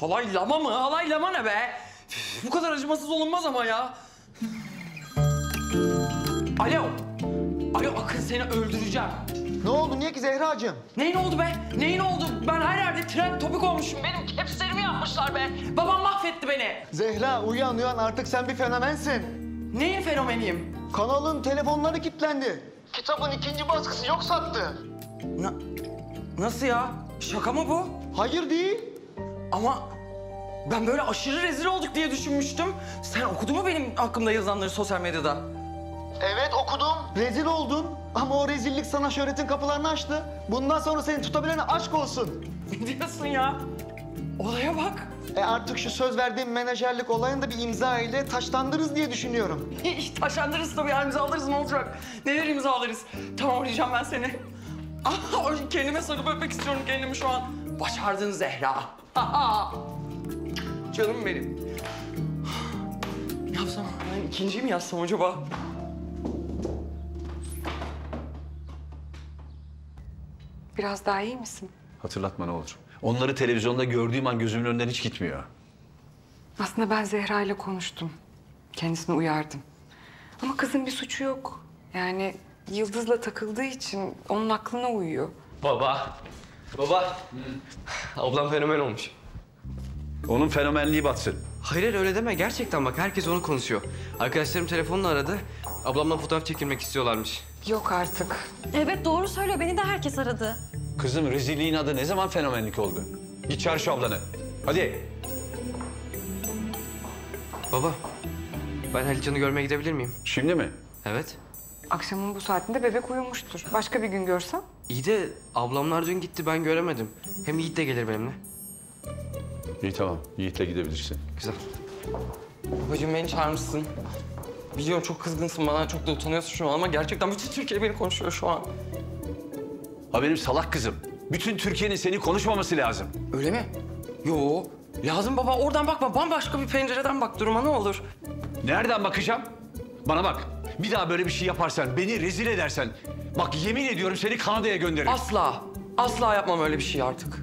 Halaylama mı? Halaylama ne be? Üf, Bu kadar acımasız olunmaz ama ya. Alo. Alo Akın seni öldüreceğim. Ne oldu? Niye ki Zehracığım? Neyin oldu be? Neyin oldu? Ben her yerde trend topik olmuşum. Benim kepslerimi yapmışlar be. Babam mahvetti beni. Zehra uyan uyan artık sen bir fenomensin. Neyin fenomeniyim? Kanalın telefonları kilitlendi. Kitabın ikinci baskısı yok sattı. Na- Nasıl ya? Şaka mı bu? Hayır değil. Ama ben böyle aşırı rezil olduk diye düşünmüştüm. Sen okudun mu benim hakkımda yazanları sosyal medyada? Evet okudum. Rezil oldun ama o rezillik sana şöhretin kapılarını açtı. Bundan sonra seni tutabilene aşk olsun. Ne diyorsun ya? Olaya bak. E artık şu söz verdiğim menajerlik olayını da bir imza ile taşlandırırız diye düşünüyorum. İş taşandırırız tabii ya imzalarız ne olacak? Neler imzalarız? Tamam arayacağım ben seni. Ah, kendime sarıp öpmek istiyorum kendimi şu an. Başardın Zehra. Canım benim. Ne yapsam? Ben ikinciyi mi yazsam acaba? Biraz daha iyi misin? Hatırlatma ne olur. Onları televizyonda gördüğüm an gözümün önünden hiç gitmiyor. Aslında ben Zehra ile konuştum. Kendisini uyardım. Ama kızın bir suçu yok. Yani Yıldız'la takıldığı için onun aklına uyuyor. Baba. Baba. Ablam fenomen olmuş. Onun fenomenliği batsın. Hayır hayır, öyle deme. Gerçekten bak herkes onu konuşuyor. Arkadaşlarım telefonla aradı. Ablamla fotoğraf çekilmek istiyorlarmış. Yok artık. Evet doğru söylüyor. Beni de herkes aradı. Kızım rezilliğin adı ne zaman fenomenlik oldu? Git çağır şu ablanı. Hadi. Baba. Ben Haliçan'ı görmeye gidebilir miyim? Şimdi mi? Evet. Akşamın bu saatinde bebek uyumuştur. Başka bir gün görsem? İyi de ablamlar dün gitti ben göremedim. Hem Yiğit de gelir benimle. İyi tamam. Yiğit'le gidebilirsin. Güzel. Babacığım beni çağırmışsın. Biliyorum çok kızgınsın bana, çok da utanıyorsun şu an ama gerçekten bütün Türkiye beni konuşuyor şu an. Ha benim salak kızım. Bütün Türkiye'nin seni konuşmaması lazım. Öyle mi? Yo. Lazım baba oradan bakma bambaşka bir pencereden bak duruma ne olur. Nereden bakacağım? Bana bak. Bir daha böyle bir şey yaparsan, beni rezil edersen... Bak yemin ediyorum seni Kanada'ya gönderirim. Asla. Asla yapmam öyle bir şey artık.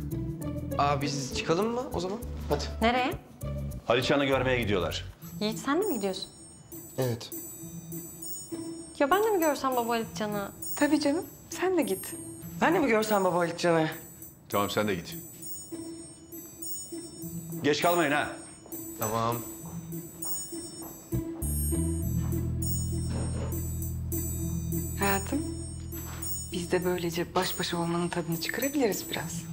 Aa biz çıkalım mı o zaman? Hadi. Nereye? Haliçan'ı görmeye gidiyorlar. Yiğit sen de mi gidiyorsun? Evet. Ya ben de mi görsem baba Ali Can'ı? Tabii canım. Sen de git. Ben de mi görsem baba Halitcan'ı? Tamam sen de git. Geç kalmayın ha. Tamam. Biz de böylece baş başa olmanın tadını çıkarabiliriz biraz.